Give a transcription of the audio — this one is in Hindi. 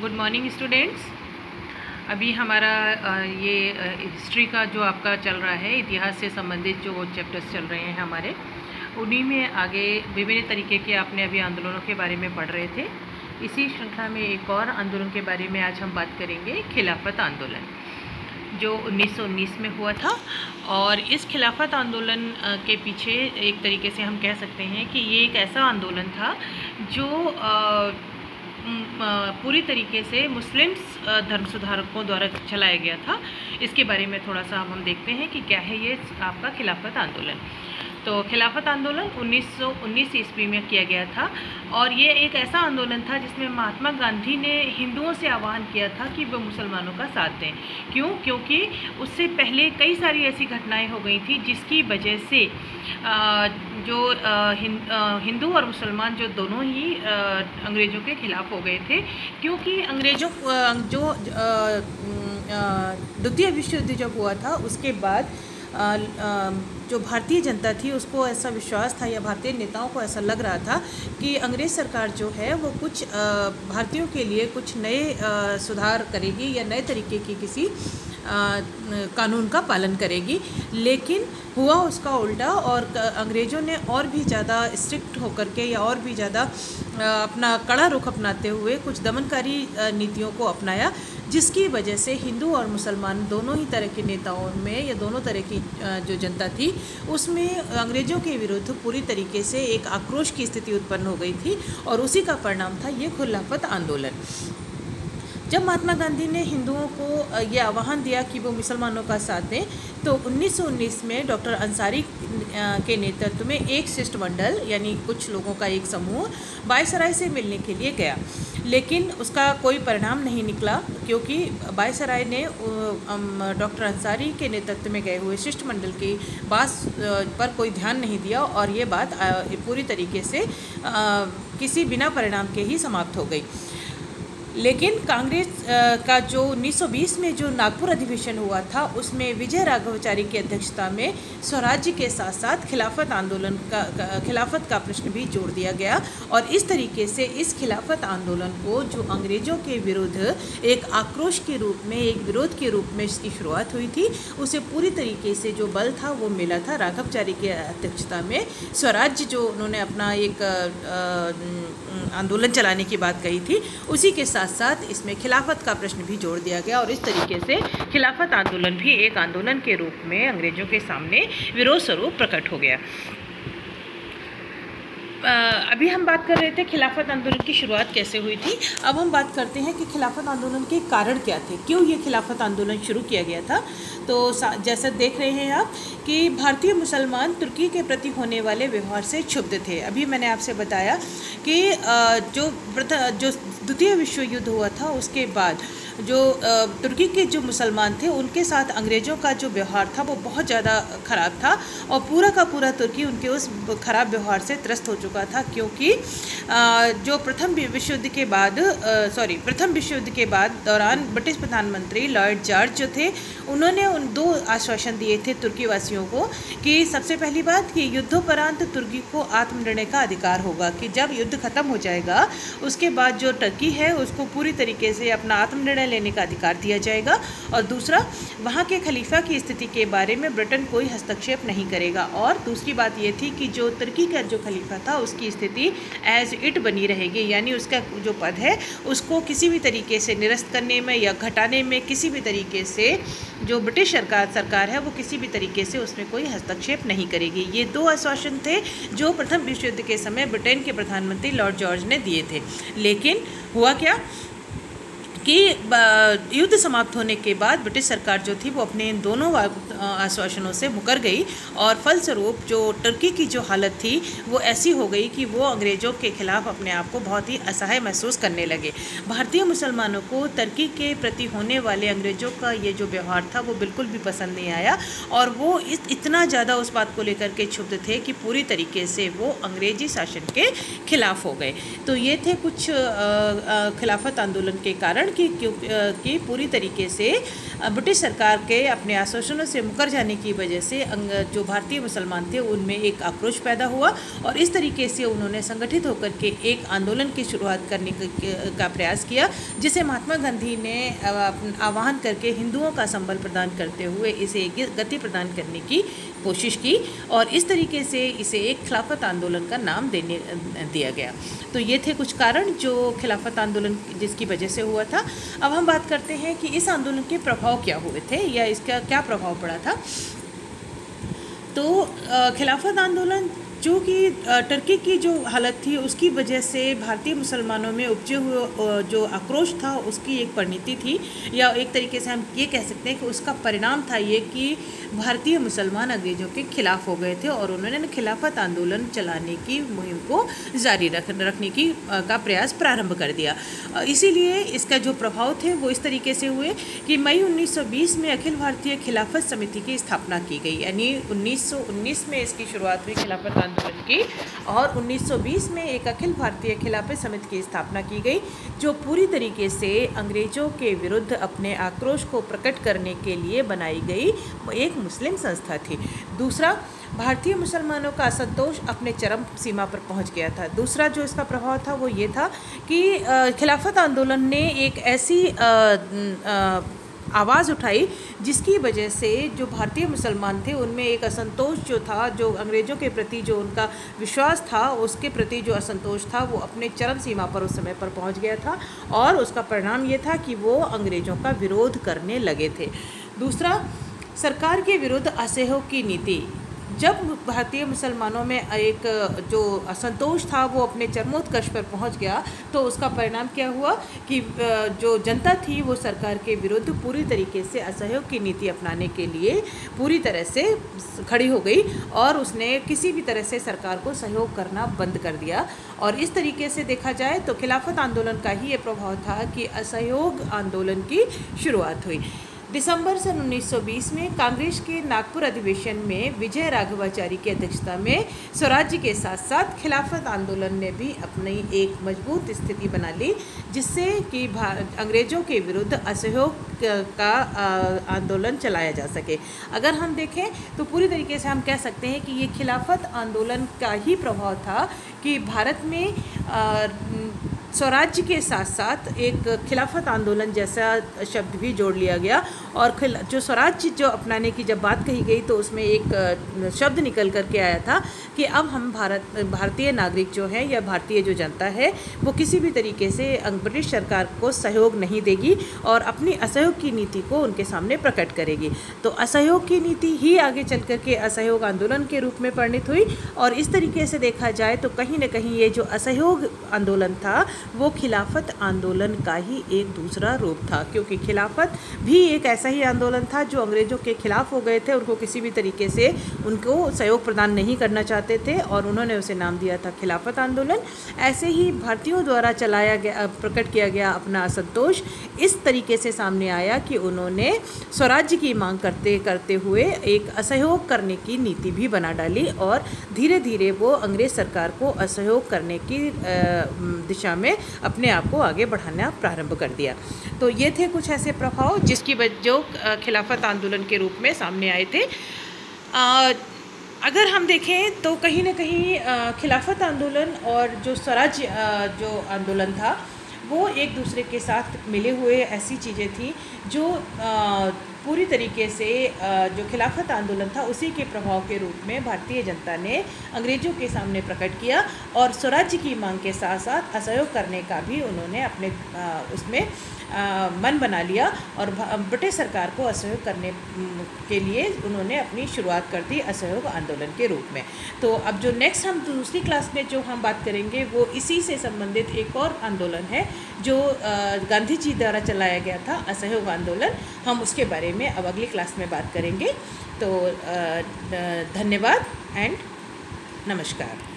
गुड मॉर्निंग स्टूडेंट्स अभी हमारा ये हिस्ट्री का जो आपका चल रहा है, इतिहास से संबंधित जो चैप्टर्स चल रहे हैं हमारे, उन्हीं में आगे विभिन्न तरीके के आपने अभी आंदोलनों के बारे में पढ़ रहे थे। इसी श्रृंखला में एक और आंदोलन के बारे में आज हम बात करेंगे, खिलाफत आंदोलन, जो 1919 में हुआ था। और इस खिलाफत आंदोलन के पीछे एक तरीके से हम कह सकते हैं कि ये एक ऐसा आंदोलन था, जो पूरी तरीके से मुस्लिम्स धर्म सुधारकों द्वारा चलाया गया था। इसके बारे में थोड़ा सा हम देखते हैं कि क्या है ये आपका खिलाफत आंदोलन। तो खिलाफत आंदोलन 1919 ईस्वी में किया गया था और ये एक ऐसा आंदोलन था जिसमें महात्मा गांधी ने हिंदुओं से आह्वान किया था कि वो मुसलमानों का साथ दें। क्यों? क्योंकि उससे पहले कई सारी ऐसी घटनाएँ हो गई थी जिसकी वजह से जो हिंदू और मुसलमान जो दोनों ही अंग्रेज़ों के ख़िलाफ़ हो गए थे। क्योंकि अंग्रेज़ों जो द्वितीय विश्व युद्ध जब हुआ था, उसके बाद जो भारतीय जनता थी, उसको ऐसा विश्वास था या भारतीय नेताओं को ऐसा लग रहा था कि अंग्रेज़ सरकार जो है, वो कुछ भारतीयों के लिए कुछ नए सुधार करेगी या नए तरीके की किसी कानून का पालन करेगी। लेकिन हुआ उसका उल्टा और अंग्रेज़ों ने और भी ज़्यादा स्ट्रिक्ट होकर के या और भी ज़्यादा अपना कड़ा रुख अपनाते हुए कुछ दमनकारी नीतियों को अपनाया। जिसकी वजह से हिंदू और मुसलमान दोनों ही तरह के नेताओं में या दोनों तरह की जो जनता थी, उसमें अंग्रेज़ों के विरुद्ध पूरी तरीके से एक आक्रोश की स्थिति उत्पन्न हो गई थी और उसी का परिणाम था ये खुलाफत आंदोलन। जब महात्मा गांधी ने हिंदुओं को ये आह्वान दिया कि वो मुसलमानों का साथ दें तो 1919 में डॉक्टर अंसारी के नेतृत्व में एक शिष्टमंडल, यानी कुछ लोगों का एक समूह, बायसराय से मिलने के लिए गया। लेकिन उसका कोई परिणाम नहीं निकला क्योंकि बायसराय ने डॉक्टर अंसारी के नेतृत्व में गए हुए शिष्टमंडल की बात पर कोई ध्यान नहीं दिया और ये बात पूरी तरीके से किसी बिना परिणाम के ही समाप्त हो गई। लेकिन कांग्रेस का जो 1920 में जो नागपुर अधिवेशन हुआ था, उसमें विजय राघवचारी की अध्यक्षता में स्वराज्य के साथ साथ खिलाफत आंदोलन का खिलाफत का प्रश्न भी जोड़ दिया गया और इस तरीके से इस खिलाफत आंदोलन को जो अंग्रेज़ों के विरुद्ध एक आक्रोश के रूप में, एक विरोध के रूप में इसकी शुरुआत हुई थी, उसे पूरी तरीके से जो बल था वो मिला था राघवचारी की अध्यक्षता में। स्वराज्य जो उन्होंने अपना एक आंदोलन चलाने की बात कही थी, उसी के साथ साथ साथ इसमें खिलाफत का प्रश्न भी जोड़ दिया गया और इस तरीके से खिलाफत आंदोलन भी एक आंदोलन के रूप में अंग्रेज़ों के सामने विरोध स्वरूप प्रकट हो गया। अभी हम बात कर रहे थे खिलाफत आंदोलन की शुरुआत कैसे हुई थी। अब हम बात करते हैं कि खिलाफत आंदोलन के कारण क्या थे। क्यों ये खिलाफत आंदोलन शुरू किया गया था? तो जैसा देख रहे हैं आप कि भारतीय मुसलमान तुर्की के प्रति होने वाले व्यवहार से क्षुब्ध थे। अभी मैंने आपसे बताया कि जो जो द्वितीय विश्व युद्ध हुआ था, उसके बाद जो तुर्की के जो मुसलमान थे, उनके साथ अंग्रेज़ों का जो व्यवहार था, वो बहुत ज़्यादा ख़राब था और पूरा का पूरा तुर्की उनके उस ख़राब व्यवहार से त्रस्त हो चुका था क्योंकि जो प्रथम विश्व युद्ध के बाद सॉरी प्रथम विश्व युद्ध के बाद दौरान ब्रिटिश प्रधानमंत्री लॉर्ड जॉर्ज जो थे, उन्होंने उन दो आश्वासन दिए थे तुर्की वासियों को कि सबसे पहली बात कि युद्धोपरांत तुर्की को आत्मनिर्णय का अधिकार होगा कि जब युद्ध खत्म हो जाएगा, उसके बाद जो टर्की है, उसको पूरी तरीके से अपना आत्मनिर्णय लेने का अधिकार दिया जाएगा। और दूसरा, वहाँ के खलीफा की स्थिति के बारे में ब्रिटेन कोई हस्तक्षेप नहीं करेगा। और दूसरी बात यह थी कि जो तुर्की का जो खलीफा था, उसकी स्थिति एज इट बनी रहेगी। यानी उसका जो पद है, उसको किसी भी तरीके से निरस्त करने में या घटाने में, किसी भी तरीके से जो ब्रिटिश सरकार सरकार है, वो किसी भी तरीके से उसमें कोई हस्तक्षेप नहीं करेगी। ये दो आश्वासन थे जो प्रथम विश्व युद्ध के समय ब्रिटेन के प्रधानमंत्री लॉर्ड जॉर्ज ने दिए थे। लेकिन हुआ क्या? कि युद्ध समाप्त होने के बाद ब्रिटिश सरकार जो थी वो अपने इन दोनों आश्वासनों से मुकर गई और फलस्वरूप जो तुर्की की जो हालत थी वो ऐसी हो गई कि वो अंग्रेज़ों के खिलाफ अपने आप को बहुत ही असहाय महसूस करने लगे। भारतीय मुसलमानों को तुर्की के प्रति होने वाले अंग्रेज़ों का ये जो व्यवहार था वो बिल्कुल भी पसंद नहीं आया और वो इतना ज़्यादा उस बात को लेकर के क्षुब्ध थे कि पूरी तरीके से वो अंग्रेज़ी शासन के खिलाफ हो गए। तो ये थे कुछ खिलाफत आंदोलन के कारण कि कि पूरी तरीके से ब्रिटिश सरकार के अपने आश्वासनों से मुकर जाने की वजह से जो भारतीय मुसलमान थे, उनमें एक आक्रोश पैदा हुआ और इस तरीके से उन्होंने संगठित होकर के एक आंदोलन की शुरुआत करने का प्रयास किया, जिसे महात्मा गांधी ने आह्वान करके हिंदुओं का संबल प्रदान करते हुए इसे गति प्रदान करने की कोशिश की और इस तरीके से इसे एक खिलाफत आंदोलन का नाम देने दिया गया। तो ये थे कुछ कारण जो खिलाफत आंदोलन जिसकी वजह से हुआ था। अब हम बात करते हैं कि इस आंदोलन के प्रभाव क्या हुए थे या इसका क्या प्रभाव पड़ा था। तो खिलाफत आंदोलन जो कि टर्की की जो हालत थी, उसकी वजह से भारतीय मुसलमानों में उपजे हुए जो आक्रोश था, उसकी एक परिणति थी। या एक तरीके से हम ये कह सकते हैं कि उसका परिणाम था ये कि भारतीय मुसलमान अंग्रेज़ों के खिलाफ हो गए थे और उन्होंने खिलाफत आंदोलन चलाने की मुहिम को जारी रख, रखने की का प्रयास प्रारंभ कर दिया। इसीलिए इसका जो प्रभाव थे, वो इस तरीके से हुए कि मई 1920 में अखिल भारतीय खिलाफत समिति की स्थापना की गई। यानी 1919 में इसकी शुरुआत हुई, खिलाफत आंदोलन की और 1920 में एक अखिल भारतीय खिलाफत समिति की स्थापना की गई जो पूरी तरीके से अंग्रेज़ों के विरुद्ध अपने आक्रोश को प्रकट करने के लिए बनाई गई एक मुस्लिम संस्था थी। दूसरा भारतीय मुसलमानों का असंतोष अपने चरम सीमा पर पहुँच गया था। दूसरा जो इसका प्रभाव था वो ये था कि खिलाफत आंदोलन ने एक ऐसी आ, आ, आवाज़ उठाई, जिसकी वजह से जो भारतीय मुसलमान थे, उनमें एक असंतोष जो था, जो अंग्रेज़ों के प्रति जो उनका विश्वास था, उसके प्रति जो असंतोष था, वो अपने चरम सीमा पर उस समय पर पहुँच गया था और उसका परिणाम ये था कि वो अंग्रेज़ों का विरोध करने लगे थे। दूसरा, सरकार के विरुद्ध असहयोग की नीति। जब भारतीय मुसलमानों में एक, जो असंतोष था, वो अपने चरमोत्कर्ष पर पहुँच गया तो उसका परिणाम क्या हुआ कि जो जनता थी, वो सरकार के विरुद्ध पूरी तरीके से असहयोग की नीति अपनाने के लिए पूरी तरह से खड़ी हो गई और उसने किसी भी तरह से सरकार को सहयोग करना बंद कर दिया। और इस तरीके से देखा जाए तो खिलाफत आंदोलन का ही ये प्रभाव था कि असहयोग आंदोलन की शुरुआत हुई। दिसंबर सन 1920 में कांग्रेस के नागपुर अधिवेशन में विजय राघवाचारी की अध्यक्षता में स्वराज्य के साथ साथ खिलाफत आंदोलन ने भी अपनी एक मज़बूत स्थिति बना ली, जिससे कि अंग्रेज़ों के विरुद्ध असहयोग का आंदोलन चलाया जा सके। अगर हम देखें तो पूरी तरीके से हम कह सकते हैं कि ये खिलाफत आंदोलन का ही प्रभाव था कि भारत में स्वराज्य के साथ साथ एक खिलाफत आंदोलन जैसा शब्द भी जोड़ लिया गया और जो स्वराज्य जो अपनाने की जब बात कही गई तो उसमें एक शब्द निकल कर के आया था कि अब हम भारत, भारतीय नागरिक जो है या भारतीय जो जनता है, वो किसी भी तरीके से ब्रिटिश सरकार को सहयोग नहीं देगी और अपनी असहयोग की नीति को उनके सामने प्रकट करेगी। तो असहयोग की नीति ही आगे चल कर के असहयोग आंदोलन के रूप में परिणित हुई और इस तरीके से देखा जाए तो कहीं ना कहीं ये जो असहयोग आंदोलन था वो खिलाफत आंदोलन का ही एक दूसरा रूप था, क्योंकि खिलाफत भी एक ऐसा ही आंदोलन था जो अंग्रेज़ों के खिलाफ हो गए थे उनको किसी भी तरीके से उनको सहयोग प्रदान नहीं करना चाहते थे और उन्होंने उसे नाम दिया था खिलाफत आंदोलन। ऐसे ही भारतीयों द्वारा चलाया गया प्रकट किया गया अपना असंतोष इस तरीके से सामने आया कि उन्होंने स्वराज्य की मांग करते करते हुए एक असहयोग करने की नीति भी बना डाली और धीरे धीरे वो अंग्रेज़ सरकार को असहयोग करने की दिशा में अपने आप को आगे बढ़ाना प्रारंभ कर दिया। तो ये थे कुछ ऐसे प्रभाव जिसकी जो खिलाफत आंदोलन के रूप में सामने आए थे। आ, अगर हम देखें तो कहीं ना कहीं खिलाफत आंदोलन और जो स्वराज्य जो आंदोलन था वो एक दूसरे के साथ मिले हुए ऐसी चीज़ें थी जो पूरी तरीके से जो खिलाफत आंदोलन था उसी के प्रभाव के रूप में भारतीय जनता ने अंग्रेज़ों के सामने प्रकट किया और स्वराज्य की मांग के साथ साथ असहयोग करने का भी उन्होंने अपने उसमें मन बना लिया और ब्रिटिश सरकार को असहयोग करने के लिए उन्होंने अपनी शुरुआत कर दी असहयोग आंदोलन के रूप में। तो अब जो नेक्स्ट हम दूसरी क्लास में जो हम बात करेंगे, वो इसी से संबंधित एक और आंदोलन है, जो गांधी जी द्वारा चलाया गया था असहयोग आंदोलन। हम उसके बारे में अब अगली क्लास में बात करेंगे। तो धन्यवाद एंड नमस्कार।